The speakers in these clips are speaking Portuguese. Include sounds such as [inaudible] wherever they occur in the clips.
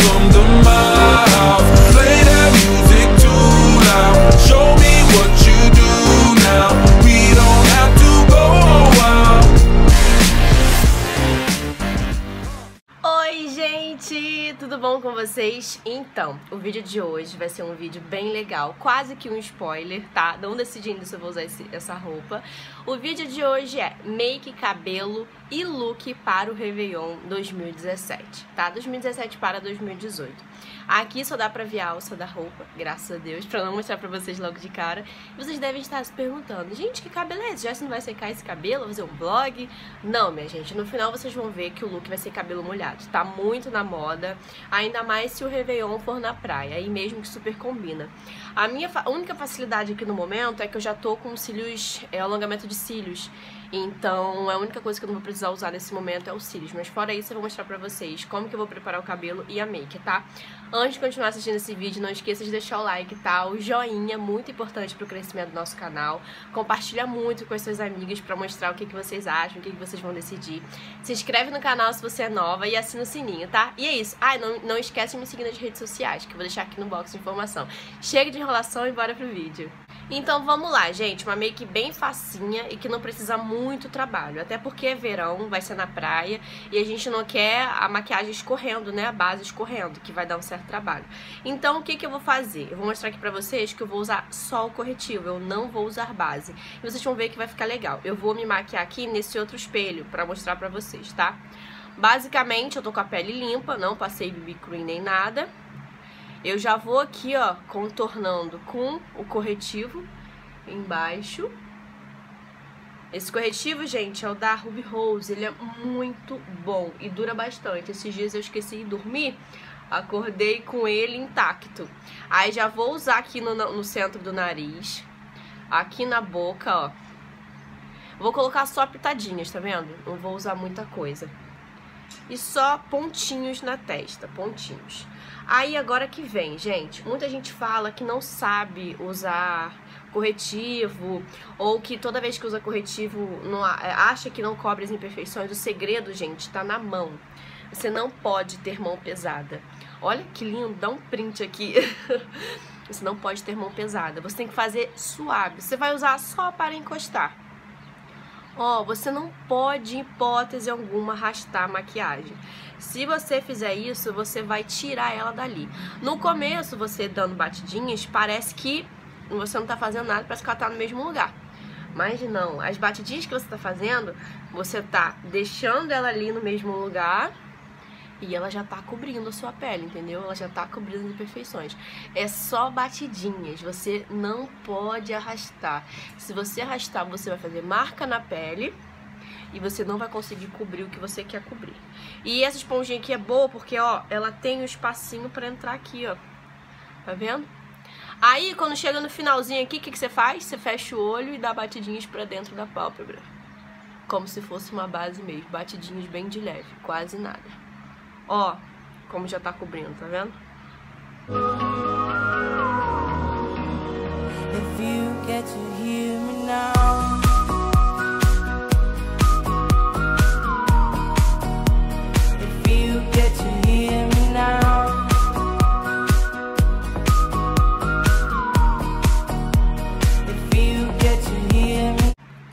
from the mind vocês? Então, o vídeo de hoje vai ser um vídeo bem legal, quase que um spoiler, tá? Não decidi ainda se eu vou usar esse- essa roupa. O vídeo de hoje é make, cabelo e look para o Réveillon 2017, tá? 2017 para 2018. Aqui só dá pra ver a alça da roupa, graças a Deus, pra não mostrar pra vocês logo de cara. E vocês devem estar se perguntando, gente, que cabelo é esse? Já se não vai secar esse cabelo? Fazer um vlog? Não, minha gente, no final vocês vão ver que o look vai ser cabelo molhado. Tá muito na moda, ainda mais se o Réveillon for na praia, aí mesmo que super combina. A minha fa- única facilidade aqui no momento é que eu já tô com cílios, é alongamento de cílios. Então, a única coisa que eu não vou precisar usar nesse momento é os cílios. Mas fora isso, eu vou mostrar pra vocês como que eu vou preparar o cabelo e a make, tá? Antes de continuar assistindo esse vídeo, não esqueça de deixar o like, tá? O joinha, muito importante pro crescimento do nosso canal. Compartilha muito com as suas amigas pra mostrar o que, que vocês acham, o que, que vocês vão decidir. Se inscreve no canal se você é nova e assina o sininho, tá? E é isso. Ah, não, não esquece de me seguir nas redes sociais, que eu vou deixar aqui no box de informação. Chega de enrolação e bora pro vídeo. Então vamos lá, gente. Uma make bem facinha e que não precisa muito trabalho. Até porque é verão, vai ser na praia e a gente não quer a maquiagem escorrendo, né? A base escorrendo, que vai dar um certo trabalho. Então o que, que eu vou fazer? Eu vou mostrar aqui pra vocês que eu vou usar só o corretivo, eu não vou usar base. E vocês vão ver que vai ficar legal. Eu vou me maquiar aqui nesse outro espelho pra mostrar pra vocês, tá? Basicamente, eu tô com a pele limpa, não passei BB cream nem nada. Eu já vou aqui, ó, contornando com o corretivo embaixo. Esse corretivo, gente, é o da Ruby Rose. Ele é muito bom e dura bastante. Esses dias eu esqueci de dormir, acordei com ele intacto. Aí já vou usar aqui no, no centro do nariz, aqui na boca, ó. Vou colocar só pitadinhas, tá vendo? Não vou usar muita coisa. E só pontinhos na testa, pontinhos. Aí agora que vem, gente, muita gente fala que não sabe usar corretivo ou que toda vez que usa corretivo não, acha que não cobre as imperfeições. O segredo, gente, tá na mão. Você não pode ter mão pesada. Olha que lindo, dá um print aqui. [laughs] Você não pode ter mão pesada. Você tem que fazer suave. Você vai usar só para encostar. Ó, oh, você não pode, em hipótese alguma, arrastar a maquiagem. Se você fizer isso, você vai tirar ela dali. No começo, você dando batidinhas, parece que você não tá fazendo nada, parece que ela tá no mesmo lugar. Mas não, as batidinhas que você tá fazendo, você tá deixando ela ali no mesmo lugar e ela já tá cobrindo a sua pele, entendeu? Ela já tá cobrindo as imperfeições. É só batidinhas, você não pode arrastar. Se você arrastar, você vai fazer marca na pele e você não vai conseguir cobrir o que você quer cobrir. E essa esponjinha aqui é boa porque, ó, ela tem um espacinho pra entrar aqui, ó. Tá vendo? Aí, quando chega no finalzinho aqui, o que, que você faz? Você fecha o olho e dá batidinhas pra dentro da pálpebra. Como se fosse uma base mesmo. Batidinhas bem de leve, quase nada. Ó, como já tá cobrindo, tá vendo? If you get to hear me now.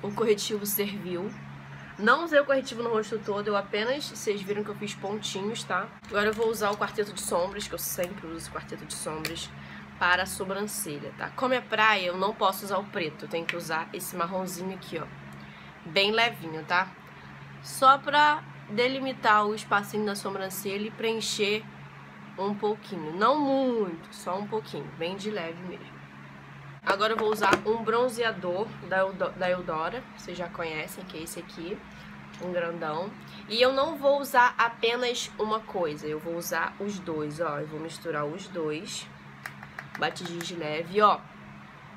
O corretivo serviu. Não usei o corretivo no rosto todo, eu apenas, vocês viram que eu fiz pontinhos, tá? Agora eu vou usar o quarteto de sombras, que eu sempre uso esse quarteto de sombras, para a sobrancelha, tá? Como é praia, eu não posso usar o preto, eu tenho que usar esse marronzinho aqui, ó. Bem levinho, tá? Só pra delimitar o espacinho da sobrancelha e preencher um pouquinho. Não muito, só um pouquinho, bem de leve mesmo. Agora eu vou usar um bronzeador da Eudora, vocês já conhecem, que é esse aqui, um grandão. E eu não vou usar apenas uma coisa, eu vou usar os dois, ó. Eu vou misturar os dois, batidinho de leve, ó.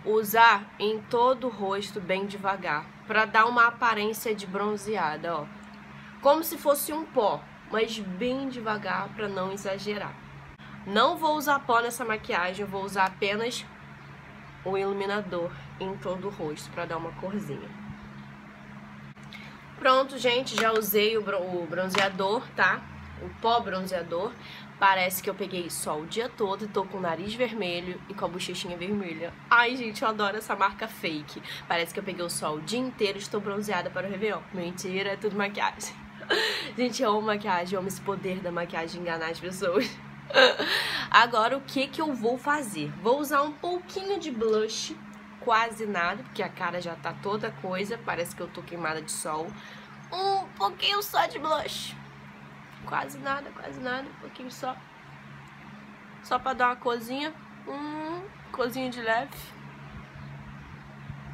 Usar em todo o rosto bem devagar, pra dar uma aparência de bronzeada, ó. Como se fosse um pó, mas bem devagar pra não exagerar. Não vou usar pó nessa maquiagem, eu vou usar apenas o iluminador em todo o rosto para dar uma corzinha. Pronto, gente, já usei o, bron o bronzeador, tá? O pó bronzeador. Parece que eu peguei sol o dia todo e tô com o nariz vermelho e com a bochechinha vermelha. Ai, gente, eu adoro essa marca fake. Parece que eu peguei o sol o dia inteiro e estou bronzeada para o Réveillon. Mentira, é tudo maquiagem. [laughs] Gente, eu amo maquiagem, eu amo esse poder da maquiagem enganar as pessoas. [laughs] Agora, o que que eu vou fazer? Vou usar um pouquinho de blush, quase nada, porque a cara já tá toda coisa, parece que eu tô queimada de sol. Um pouquinho só de blush. Quase nada, quase nada, um pouquinho só. Só pra dar uma cozinha. Hum, cozinha de leve.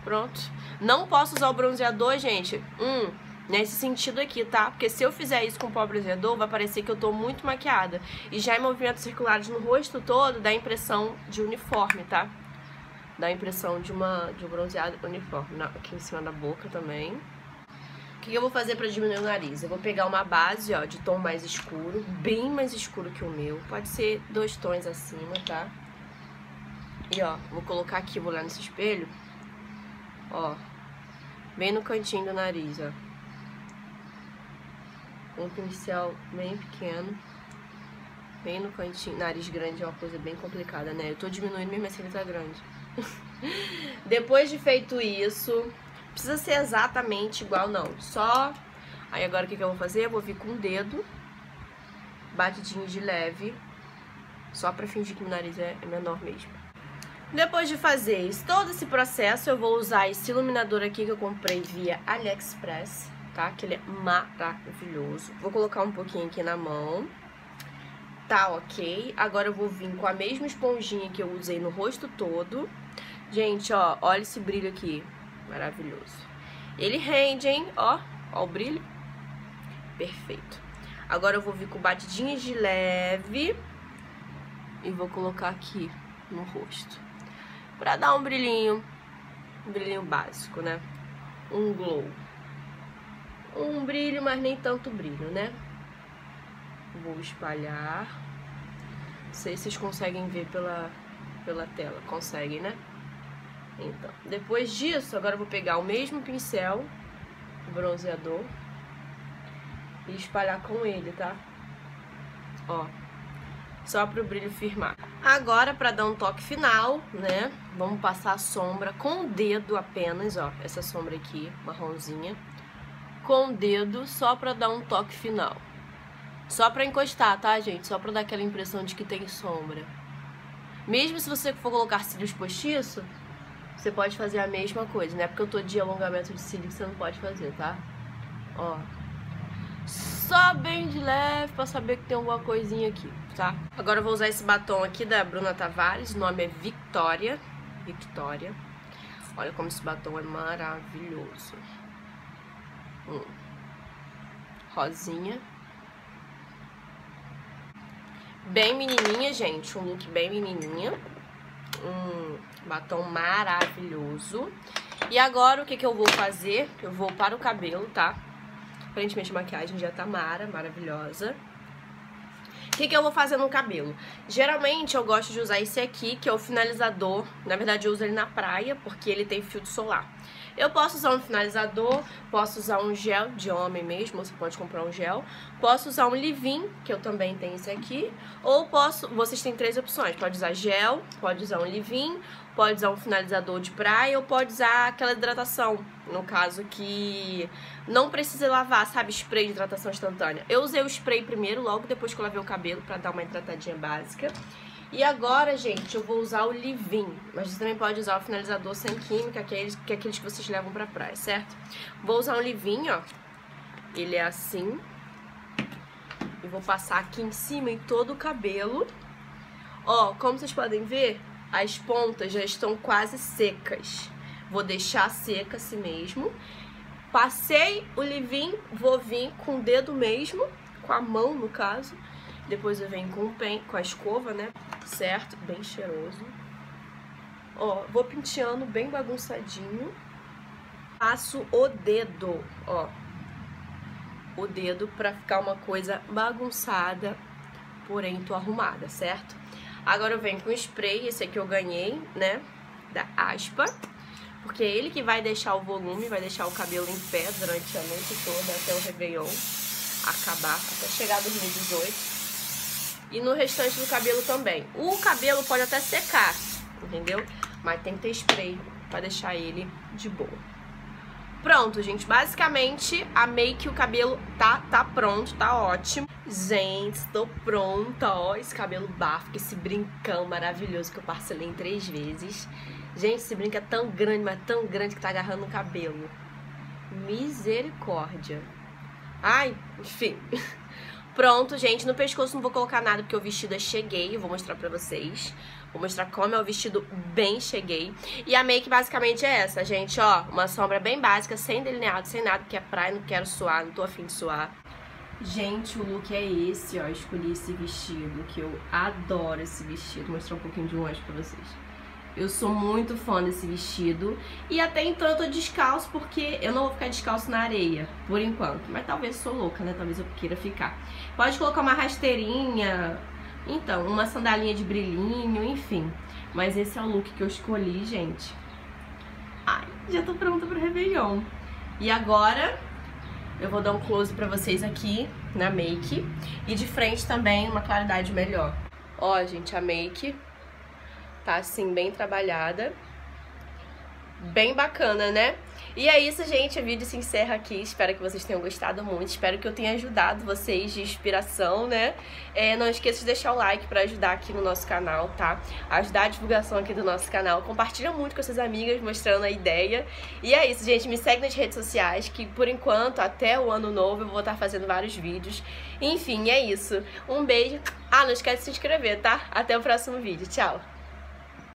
Pronto. Não posso usar o bronzeador, gente. Hum, nesse sentido aqui, tá? Porque se eu fizer isso com pó bronzeador, vai parecer que eu tô muito maquiada. E já em movimentos circulares no rosto todo, dá a impressão de uniforme, tá? Dá a impressão de uma de um bronzeado uniforme. Na- Aqui em cima da boca também. O que eu vou fazer pra diminuir o nariz? Eu vou pegar uma base, ó, de tom mais escuro, bem mais escuro que o meu. Pode ser dois tons acima, tá? E ó, vou colocar aqui, vou olhar nesse espelho. Ó, bem no cantinho do nariz, ó. Um pincel bem pequeno. Bem no cantinho. Nariz grande é uma coisa bem complicada, né? Eu tô diminuindo mesmo assim ele tá grande. [laughs] Depois de feito isso, precisa ser exatamente igual, não. Só. Aí agora o que, que eu vou fazer? Eu vou vir com o dedo, batidinho de leve, só pra fingir que o nariz é é menor mesmo. Depois de fazer esse- todo esse processo, eu vou usar esse iluminador aqui que eu comprei via AliExpress, tá? Que ele é maravilhoso. Vou colocar um pouquinho aqui na mão. Tá ok. Agora eu vou vir com a mesma esponjinha que eu usei no rosto todo. Gente, ó, olha esse brilho aqui. Maravilhoso. Ele rende, hein? Ó, ó o brilho. Perfeito. Agora eu vou vir com batidinhas de leve e vou colocar aqui no rosto. Pra dar um brilhinho, um brilhinho básico, né? Um glow. Um brilho, mas nem tanto brilho, né? Vou espalhar. Não sei se vocês conseguem ver pela, pela tela. Conseguem, né? Então, depois disso, agora eu vou pegar o mesmo pincel, o bronzeador, e espalhar com ele, tá? Ó, só para o brilho firmar. Agora, para dar um toque final, né? Vamos passar a sombra com o dedo apenas, ó. Essa sombra aqui, marronzinha. Com o dedo, só para dar um toque final. Só para encostar, tá, gente? Só para dar aquela impressão de que tem sombra. Mesmo se você for colocar cílios postiço, você pode fazer a mesma coisa, né? Porque eu tô de alongamento de cílio que você não pode fazer, tá? Ó. Só bem de leve pra saber que tem alguma coisinha aqui, tá? Agora eu vou usar esse batom aqui da Bruna Tavares, o nome é Victoria. Victoria. Olha como esse batom é maravilhoso. Hum. Rosinha. Bem menininha, gente. Um look bem menininha. Um batom maravilhoso. E agora o que, que eu vou fazer? Eu vou para o cabelo, tá? Aparentemente a maquiagem já tá mara, maravilhosa. O que, que eu vou fazer no cabelo? Geralmente eu gosto de usar esse aqui, que é o finalizador. Na verdade eu uso ele na praia, porque ele tem filtro solar. Eu posso usar um finalizador, posso usar um gel de homem mesmo, você pode comprar um gel. Posso usar um leave-in, que eu também tenho esse aqui. Ou posso, vocês têm três opções, pode usar gel, pode usar um leave-in, pode usar um finalizador de praia ou pode usar aquela hidratação, no caso que não precisa lavar, sabe, spray de hidratação instantânea. Eu usei o spray primeiro, logo depois que eu lavei o cabelo, pra dar uma hidratadinha básica. E agora, gente, eu vou usar o leave-in, mas você também pode usar o finalizador sem química, que é, aqueles, que é aqueles que vocês levam pra praia, certo? Vou usar um leave-in, ó, ele é assim, e vou passar aqui em cima em todo o cabelo. Ó, como vocês podem ver, as pontas já estão quase secas. Vou deixar seca assim mesmo. Passei o leave-in, vou vir com o dedo mesmo, com a mão no caso. Depois eu venho com o pen, com a escova, né? Certo? Bem cheiroso. Ó, vou penteando bem bagunçadinho. Passo o dedo, ó. O dedo pra ficar uma coisa bagunçada, porém tô arrumada, certo? Agora eu venho com spray, esse aqui eu ganhei, né? Da Aspa. Porque é ele que vai deixar o volume, vai deixar o cabelo em pé durante a noite toda até o Réveillon acabar, até chegar 2018. E no restante do cabelo também. O cabelo pode até secar, entendeu? Mas tem que ter spray pra deixar ele de boa. Pronto, gente. Basicamente, a make e o cabelo tá, tá pronto, tá ótimo. Gente, estou pronta, ó. Esse cabelo bafo, esse brincão maravilhoso que eu parcelei em três vezes. Gente, esse brinco é tão grande, mas tão grande que tá agarrando o cabelo. Misericórdia. Ai, enfim. [laughs] Pronto, gente. No pescoço não vou colocar nada porque o vestido é cheguei. Vou mostrar pra vocês. Vou mostrar como é o vestido bem cheguei. E a make basicamente é essa, gente, ó. Uma sombra bem básica, sem delineado, sem nada, porque é praia, não quero suar, não tô afim de suar. Gente, o look é esse, ó. Escolhi esse vestido, que eu adoro esse vestido. Vou mostrar um pouquinho de longe pra vocês. Eu sou muito fã desse vestido. E até então eu tô descalço, porque eu não vou ficar descalço na areia, por enquanto. Mas talvez sou louca, né? Talvez eu queira ficar. Pode colocar uma rasteirinha, então, uma sandalinha de brilhinho, enfim. Mas esse é o look que eu escolhi, gente. Ai, já tô pronta pro Réveillon. E agora, eu vou dar um close pra vocês aqui na make. E de frente também, uma claridade melhor. Ó, gente, a make tá assim, bem trabalhada. Bem bacana, né? E é isso, gente. O vídeo se encerra aqui. Espero que vocês tenham gostado muito. Espero que eu tenha ajudado vocês de inspiração, né? É, não esqueça de deixar o like para ajudar aqui no nosso canal, tá? Ajudar a divulgação aqui do nosso canal. Compartilha muito com suas amigas, mostrando a ideia. E é isso, gente. Me segue nas redes sociais, que por enquanto, até o ano novo, eu vou estar fazendo vários vídeos. Enfim, é isso. Um beijo. Ah, não esquece de se inscrever, tá? Até o próximo vídeo. Tchau!